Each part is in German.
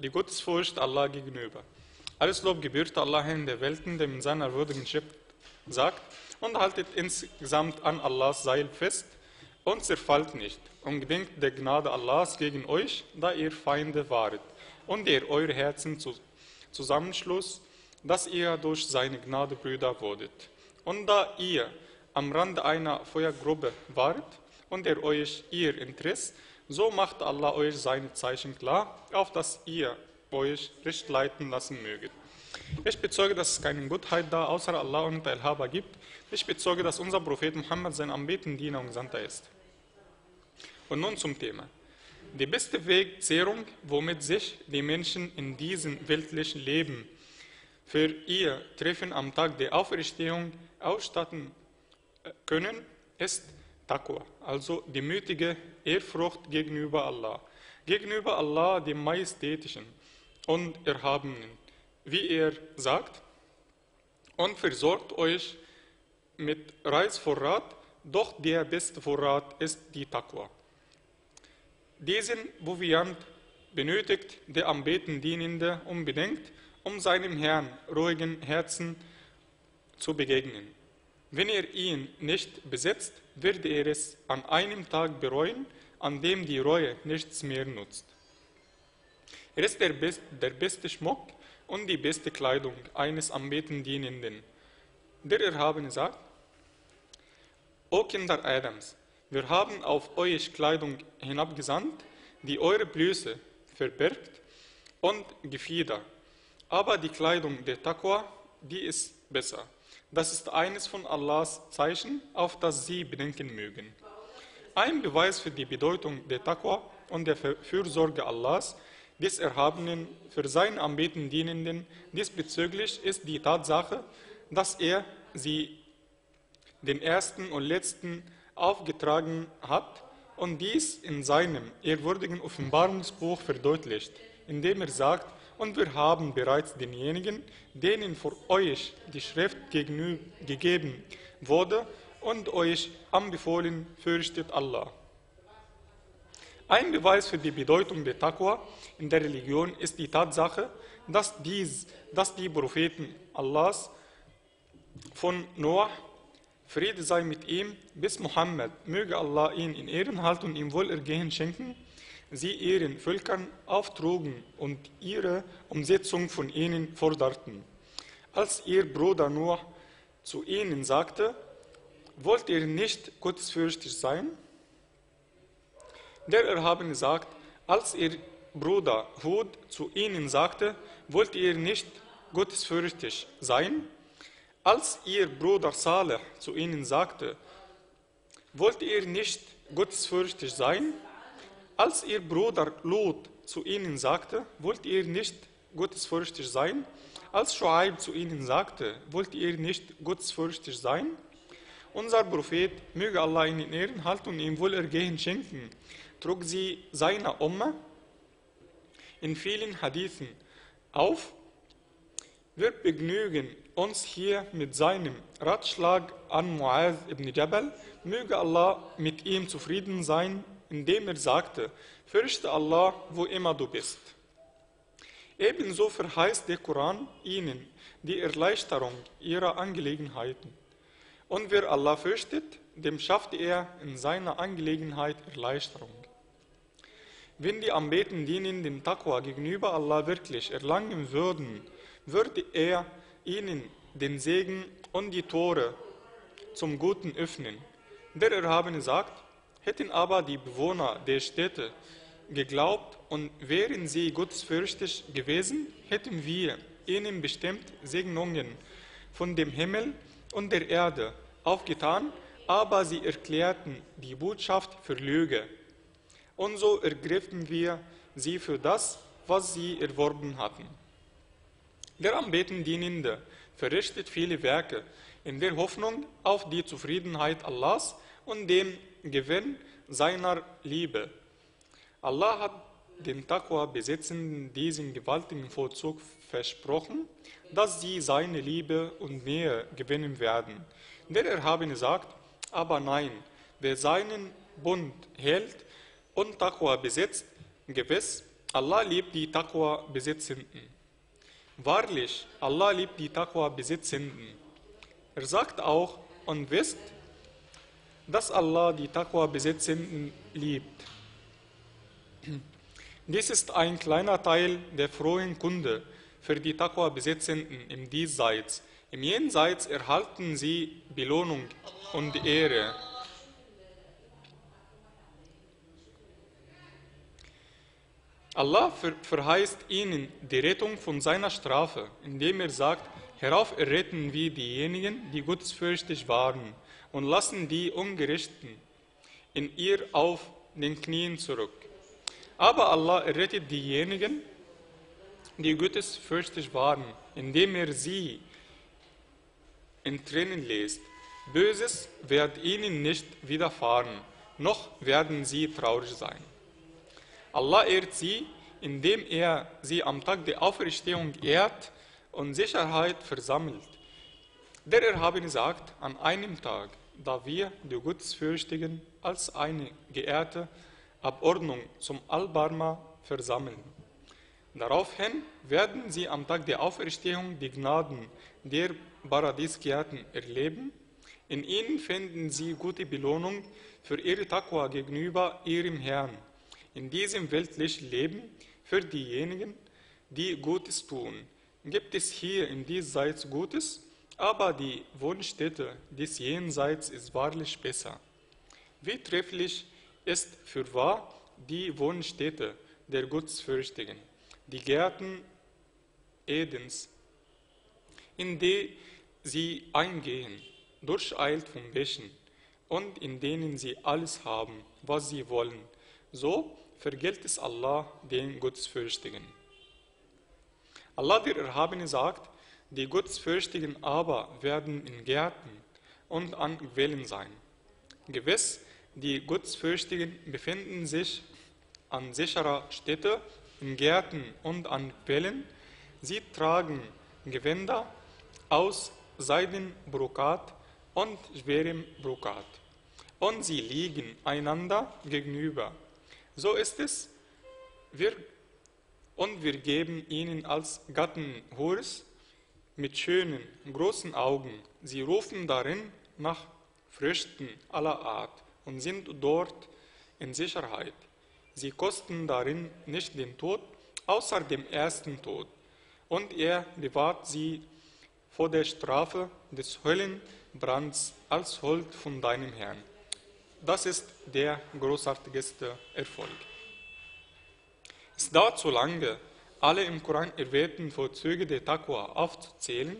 die Gottesfurcht Allah gegenüber. Alles Lob gebührt Allah in der Welten, dem in seiner würdigen Schrift sagt, und haltet insgesamt an Allahs Seil fest und zerfallt nicht und gedenkt der Gnade Allahs gegen euch, da ihr Feinde waret und er eure Herzen zu, zusammenschloss, dass ihr durch seine Gnade Brüder wurdet. Und da ihr am Rande einer Feuergrube wart und er euch ihr entriss, so macht Allah euch seine Zeichen klar, auf dass ihr euch recht leiten lassen möget. Ich bezeuge, dass es keine Gottheit da außer Allah und Teilhaber gibt. Ich bezeuge, dass unser Prophet Muhammad sein anbeten Diener und Gesandter ist. Und nun zum Thema. Die beste Wegzehrung, womit sich die Menschen in diesem weltlichen Leben für ihr Treffen am Tag der Auferstehung ausstatten können, ist Taqwa, also die mütige Ehrfurcht gegenüber Allah. Gegenüber Allah, dem Majestätischen und Erhabenen, wie er sagt, und versorgt euch mit Reisvorrat, doch der beste Vorrat ist die Taqwa. Diesen Proviant benötigt der am Beten Dienende unbedingt, um seinem Herrn ruhigen Herzen zu begegnen. Wenn er ihn nicht besitzt, wird er es an einem Tag bereuen, an dem die Reue nichts mehr nutzt. Er ist der, best, der beste Schmuck und die beste Kleidung eines Anbetendienenden. Der Erhabene sagt, O Kinder Adams, wir haben auf euch Kleidung hinabgesandt, die eure Blüße verbirgt und Gefieder. Aber die Kleidung der Taqwa, die ist besser. Das ist eines von Allahs Zeichen, auf das sie bedenken mögen. Ein Beweis für die Bedeutung der Taqwa und der Fürsorge Allahs, des Erhabenen, für seinen Anbeten Dienenden diesbezüglich ist die Tatsache, dass er sie den ersten und letzten aufgetragen hat und dies in seinem ehrwürdigen Offenbarungsbuch verdeutlicht, indem er sagt, und wir haben bereits denjenigen, denen vor euch die Schrift gegeben wurde und euch anbefohlen, fürchtet Allah. Ein Beweis für die Bedeutung der Taqwa in der Religion ist die Tatsache, dass, dies, dass die Propheten Allahs von Noah, Friede sei mit ihm, bis Muhammad, möge Allah ihn in Ehren halten und ihm Wohlergehen schenken, sie ihren Völkern auftrugen und ihre Umsetzung von ihnen forderten. Als ihr Bruder Noah zu ihnen sagte, wollt ihr nicht gottesfürchtig sein? Der Erhabene sagt, als ihr Bruder Hud zu ihnen sagte, wollt ihr nicht gottesfürchtig sein? Als ihr Bruder Saleh zu ihnen sagte, wollt ihr nicht gottesfürchtig sein? Als ihr Bruder Lot zu ihnen sagte, wollt ihr nicht gottesfürchtig sein? Als Schuaib zu ihnen sagte, wollt ihr nicht gottesfürchtig sein? Unser Prophet, möge Allah ihn in Ehren halten und ihm Wohlergehen schenken, trug sie seiner Umma in vielen Hadithen auf. Wir begnügen uns hier mit seinem Ratschlag an Muaz ibn Jabal, möge Allah mit ihm zufrieden sein indem er sagte, fürchte Allah, wo immer du bist. Ebenso verheißt der Koran ihnen die Erleichterung ihrer Angelegenheiten. Und wer Allah fürchtet, dem schafft er in seiner Angelegenheit Erleichterung. Wenn die Anbeten dienen den Taqwa gegenüber Allah wirklich erlangen würden, würde er ihnen den Segen und die Tore zum Guten öffnen. Der Erhabene sagt, Hätten aber die Bewohner der Städte geglaubt und wären sie gottesfürchtig gewesen, hätten wir ihnen bestimmt Segnungen von dem Himmel und der Erde aufgetan, aber sie erklärten die Botschaft für Lüge. Und so ergriffen wir sie für das, was sie erworben hatten. Der Anbeten Dienende verrichtet viele Werke in der Hoffnung auf die Zufriedenheit Allahs und dem Gewinn seiner Liebe. Allah hat den Taqwa-Besitzenden diesen gewaltigen Vorzug versprochen, dass sie seine Liebe und Nähe gewinnen werden. Der Erhabene sagt, aber nein, wer seinen Bund hält und Taqwa besitzt, gewiss, Allah liebt die Taqwa-Besitzenden. Wahrlich, Allah liebt die Taqwa-Besitzenden. Er sagt auch, und wisst, dass Allah die Taqwa-Besitzenden liebt. Dies ist ein kleiner Teil der frohen Kunde für die Taqwa-Besitzenden im Diesseits. Im Jenseits erhalten sie Belohnung und Ehre. Allah verheißt ihnen die Rettung von seiner Strafe, indem er sagt, herauf erretten wir diejenigen, die gottesfürchtig waren, und lassen die Ungerechten in ihr auf den Knien zurück. Aber Allah errettet diejenigen, die gottesfürchtig waren, indem er sie in Tränen lässt. Böses wird ihnen nicht widerfahren, noch werden sie traurig sein. Allah ehrt sie, indem er sie am Tag der Auferstehung ehrt und Sicherheit versammelt. Der Erhabene sagt, an einem Tag, da wir die Gottesfürchtigen als eine geehrte Abordnung zum Albarma versammeln. Daraufhin werden sie am Tag der Auferstehung die Gnaden der Paradiesgärten erleben. In ihnen finden sie gute Belohnung für ihre Taqwa gegenüber ihrem Herrn. In diesem weltlichen Leben für diejenigen, die Gutes tun, gibt es hier in diesseits Gutes, aber die Wohnstätte des Jenseits ist wahrlich besser. Wie trefflich ist für wahr die Wohnstätte der Gottesfürchtigen, die Gärten Edens, in die sie eingehen, durcheilt vom Wäschen und in denen sie alles haben, was sie wollen. So vergilt es Allah den Gottesfürchtigen. Allah der Erhabene sagt, die Gottesfürchtigen aber werden in Gärten und an Quellen sein. Gewiss, die Gottesfürchtigen befinden sich an sicherer Stätte, in Gärten und an Quellen. Sie tragen Gewänder aus Seidenbrokat und schwerem Brokat. Und sie liegen einander gegenüber. So ist es. Wir, und wir geben ihnen als Gatten Hurs mit schönen, großen Augen. Sie rufen darin nach Früchten aller Art und sind dort in Sicherheit. Sie kosten darin nicht den Tod, außer dem ersten Tod. Und er bewahrt sie vor der Strafe des Höllenbrands als Hold von deinem Herrn. Das ist der großartigste Erfolg. Es dauert zu lange, alle im Koran erwähnten Vorzüge der Taqwa aufzuzählen.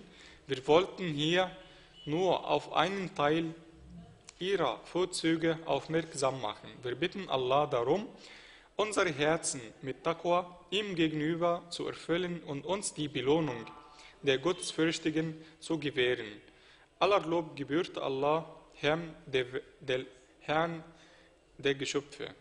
Wir wollten hier nur auf einen Teil ihrer Vorzüge aufmerksam machen. Wir bitten Allah darum, unsere Herzen mit Taqwa ihm gegenüber zu erfüllen und uns die Belohnung der Gottesfürchtigen zu gewähren. Aller Lob gebührt Allah, Herrn der, der, Herrn der Geschöpfe.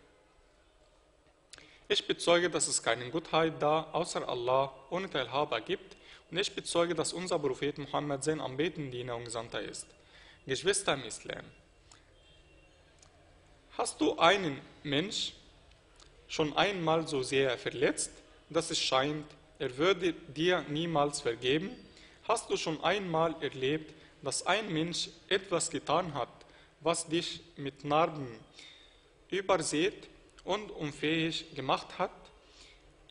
Ich bezeuge, dass es keine Gottheit da außer Allah ohne Teilhaber gibt und ich bezeuge, dass unser Prophet Muhammad sein Anbetendiener und Gesandter ist. Geschwister im Islam. Hast du einen Mensch schon einmal so sehr verletzt, dass es scheint, er würde dir niemals vergeben? Hast du schon einmal erlebt, dass ein Mensch etwas getan hat, was dich mit Narben übersät und unfähig gemacht hat,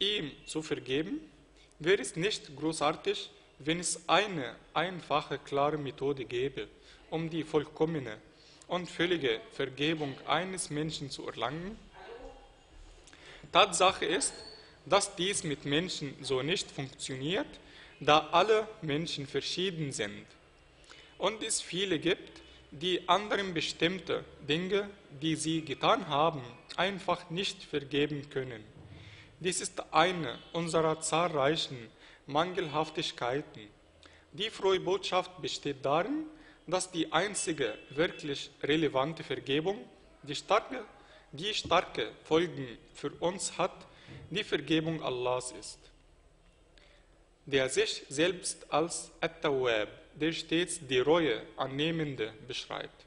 ihm zu vergeben? Wäre es nicht großartig, wenn es eine einfache, klare Methode gäbe, um die vollkommene und völlige Vergebung eines Menschen zu erlangen? Tatsache ist, dass dies mit Menschen so nicht funktioniert, da alle Menschen verschieden sind und es viele gibt, die anderen bestimmte Dinge, die sie getan haben, einfach nicht vergeben können. Dies ist eine unserer zahlreichen Mangelhaftigkeiten. Die frohe Botschaft besteht darin, dass die einzige wirklich relevante Vergebung, die starke, die starke Folgen für uns hat, die Vergebung Allahs ist, der sich selbst als At-Tawwab, der stets die Reue annehmende beschreibt.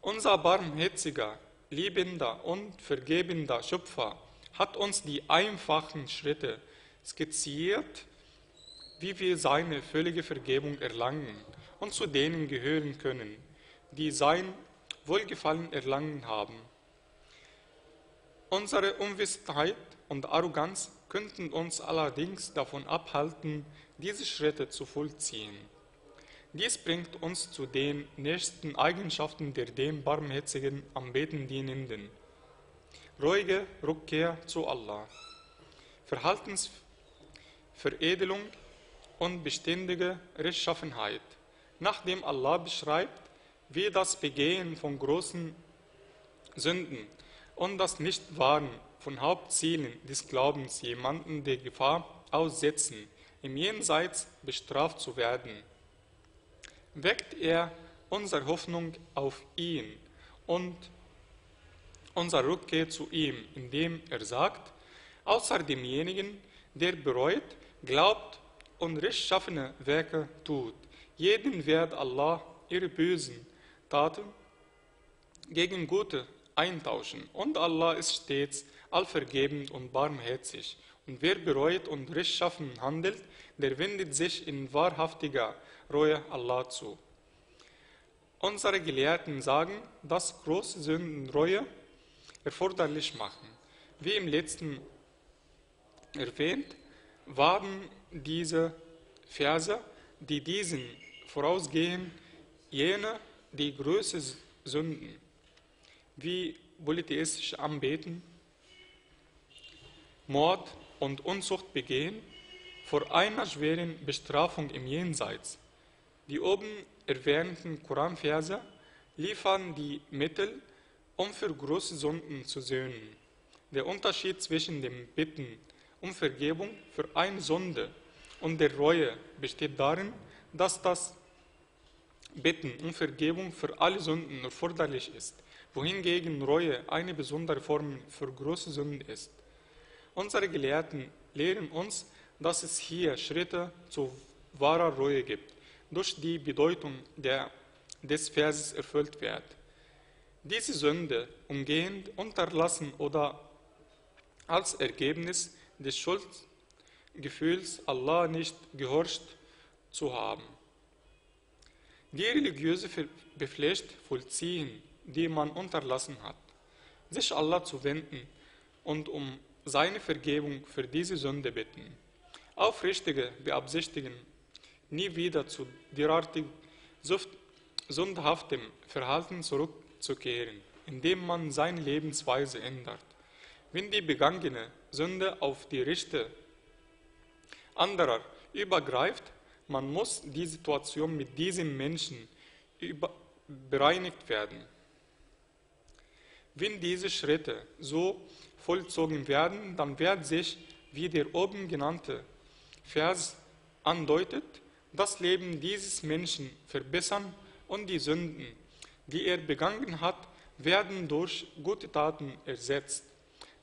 Unser barmherziger, liebender und vergebender Schöpfer hat uns die einfachen Schritte skizziert, wie wir seine völlige Vergebung erlangen und zu denen gehören können, die sein Wohlgefallen erlangen haben. Unsere Unwissenheit und Arroganz könnten uns allerdings davon abhalten, diese Schritte zu vollziehen. Dies bringt uns zu den nächsten Eigenschaften der dem barmherzigen, am Beten dienenden. Ruhige Rückkehr zu Allah, Verhaltensveredelung und beständige Rechtschaffenheit, nachdem Allah beschreibt, wie das Begehen von großen Sünden und das Nichtwahren von Hauptzielen des Glaubens jemanden der Gefahr aussetzen, im Jenseits bestraft zu werden, weckt er unsere Hoffnung auf ihn und unsere Rückkehr zu ihm, indem er sagt, außer demjenigen, der bereut, glaubt und rechtschaffene Werke tut, jeden wird Allah ihre bösen Taten gegen gute eintauschen. Und Allah ist stets allvergebend und barmherzig. Und wer bereut und rechtschaffen handelt, der wendet sich in wahrhaftiger Reue Allah zu. Unsere Gelehrten sagen, dass große Sünden Reue erforderlich machen. Wie im letzten erwähnt, waren diese Verse, die diesen vorausgehen, jene, die größte Sünden, wie polytheistisches Anbeten, Mord und Unzucht begehen, vor einer schweren Bestrafung im Jenseits. Die oben erwähnten Koranverse liefern die Mittel, um für große Sünden zu söhnen. Der Unterschied zwischen dem Bitten um Vergebung für eine Sünde und der Reue besteht darin, dass das Bitten um Vergebung für alle Sünden erforderlich ist, wohingegen Reue eine besondere Form für große Sünden ist. Unsere Gelehrten lehren uns, dass es hier Schritte zu wahrer Reue gibt, durch die Bedeutung der, des Verses erfüllt wird. Diese Sünde umgehend, unterlassen oder als Ergebnis des Schuldgefühls Allah nicht gehorcht zu haben die religiöse Bepflicht vollziehen, die man unterlassen hat, sich Allah zu wenden und um seine Vergebung für diese Sünde bitten. Aufrichtige beabsichtigen, nie wieder zu derartig sündhaftem Verhalten zurückzukehren, indem man seine Lebensweise ändert. Wenn die begangene Sünde auf die Rechte anderer übergreift, man muss die Situation mit diesem Menschen bereinigt werden. Wenn diese Schritte so vollzogen werden, dann wird sich, wie der oben genannte Vers andeutet, das Leben dieses Menschen verbessern und die Sünden, die er begangen hat, werden durch gute Taten ersetzt.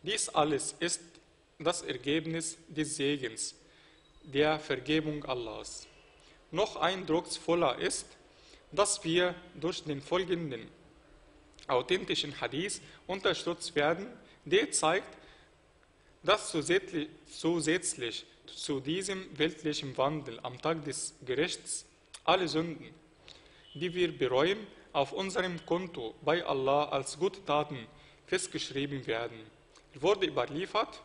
Dies alles ist das Ergebnis des Segens, der Vergebung Allahs noch eindrucksvoller ist, dass wir durch den folgenden authentischen Hadith unterstützt werden, der zeigt, dass zusätzlich zu diesem weltlichen Wandel am Tag des Gerichts alle Sünden, die wir bereuen, auf unserem Konto bei Allah als gute Taten festgeschrieben werden. Es wurde überliefert,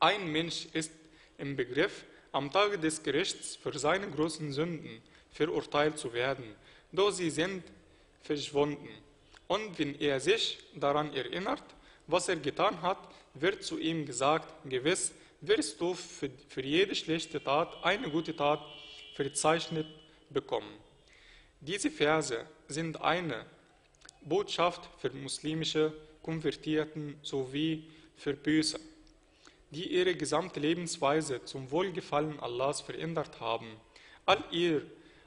ein Mensch ist im Begriff, am Tage des Gerichts für seine großen Sünden verurteilt zu werden, doch sie sind verschwunden. Und wenn er sich daran erinnert, was er getan hat, wird zu ihm gesagt, gewiss wirst du für, für jede schlechte Tat eine gute Tat verzeichnet bekommen. Diese Verse sind eine Botschaft für muslimische Konvertierten sowie für Büßer die ihre gesamte Lebensweise zum Wohlgefallen Allahs verändert haben. All, ihr,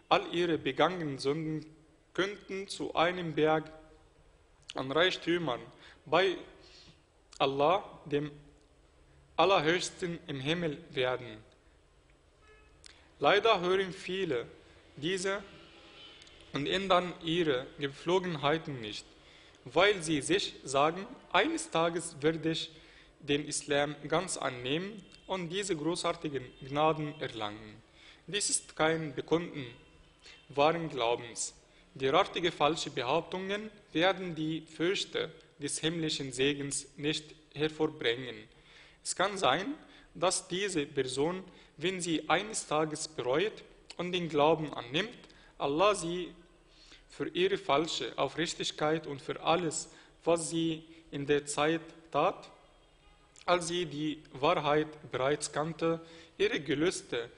all ihre begangenen Sünden könnten zu einem Berg an Reichtümern bei Allah, dem Allerhöchsten im Himmel werden. Leider hören viele diese und ändern ihre Gepflogenheiten nicht, weil sie sich sagen, eines Tages werde ich den Islam ganz annehmen und diese großartigen Gnaden erlangen. Dies ist kein Bekunden wahren Glaubens. Derartige falsche Behauptungen werden die Fürchte des himmlischen Segens nicht hervorbringen. Es kann sein, dass diese Person, wenn sie eines Tages bereut und den Glauben annimmt, Allah sie für ihre falsche Aufrichtigkeit und für alles, was sie in der Zeit tat, als sie die Wahrheit bereits kannte, ihre Gelüste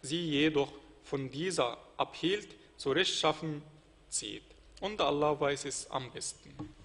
sie jedoch von dieser abhielt, zu Rechtschaffen zieht. Und Allah weiß es am besten.